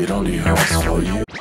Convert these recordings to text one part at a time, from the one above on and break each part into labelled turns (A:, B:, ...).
A: It only hurts for you.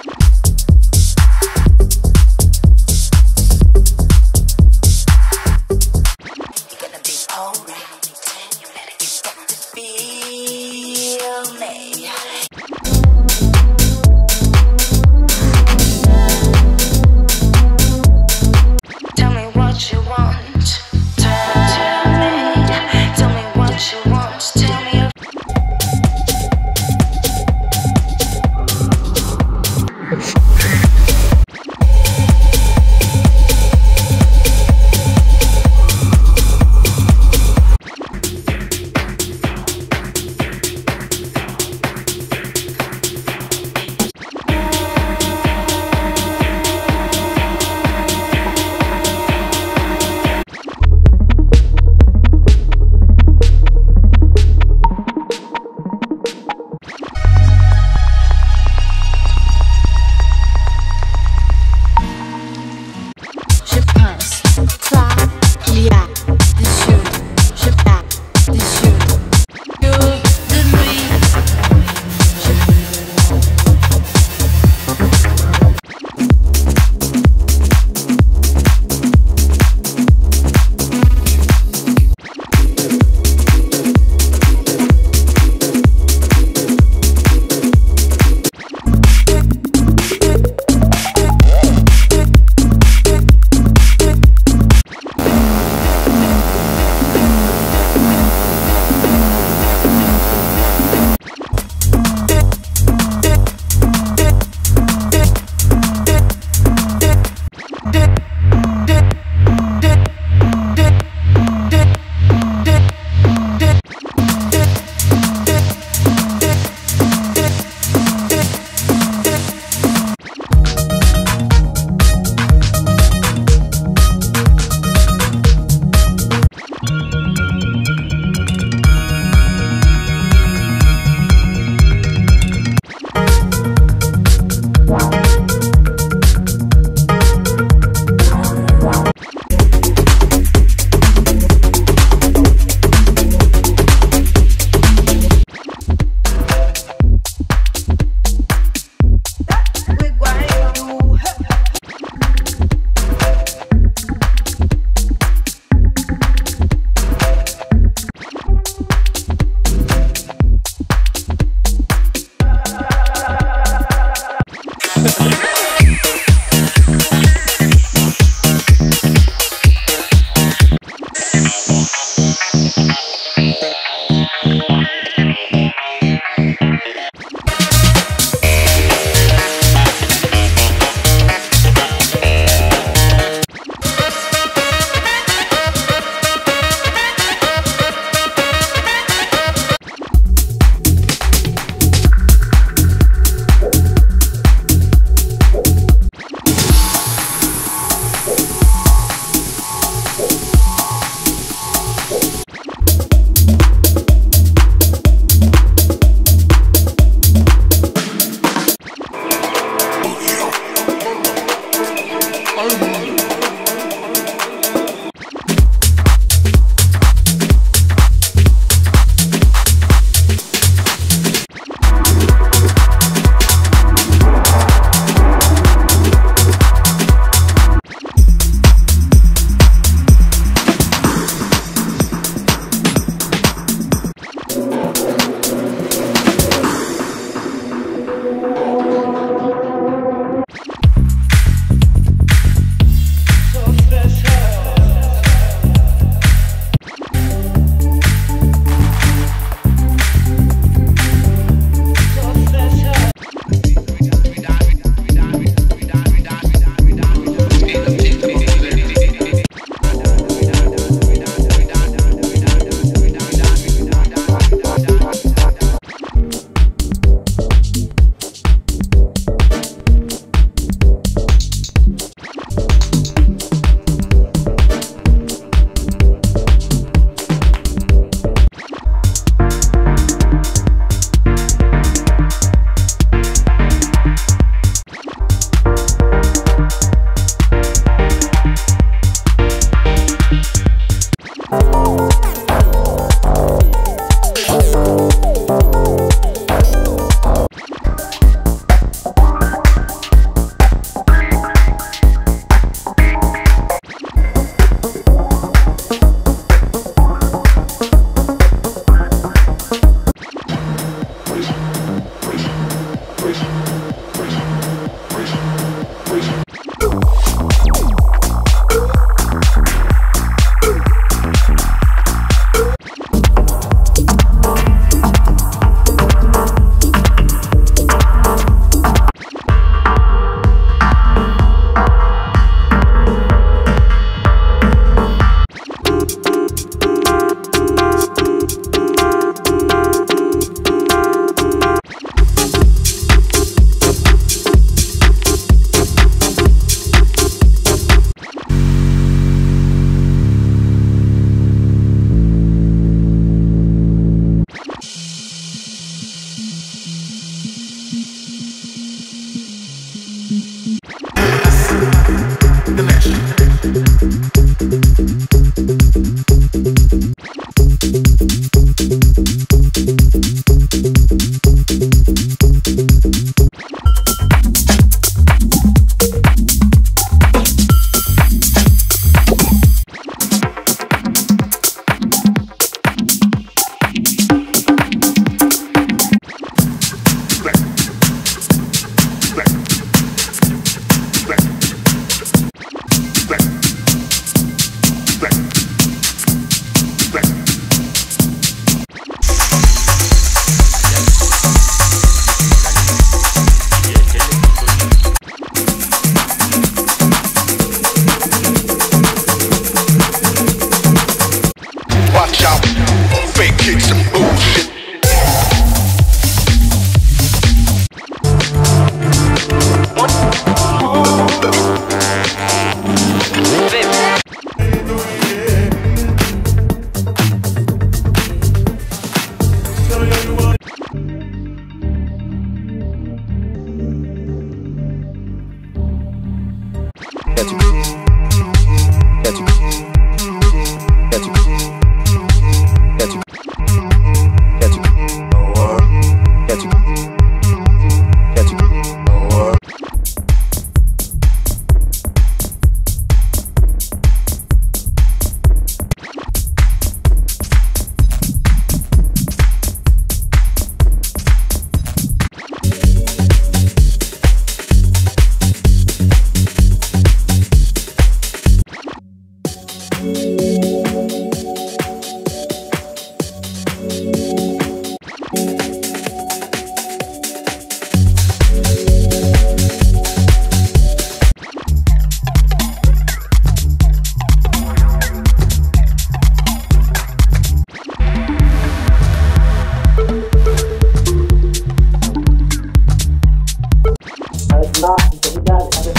B: 你回家。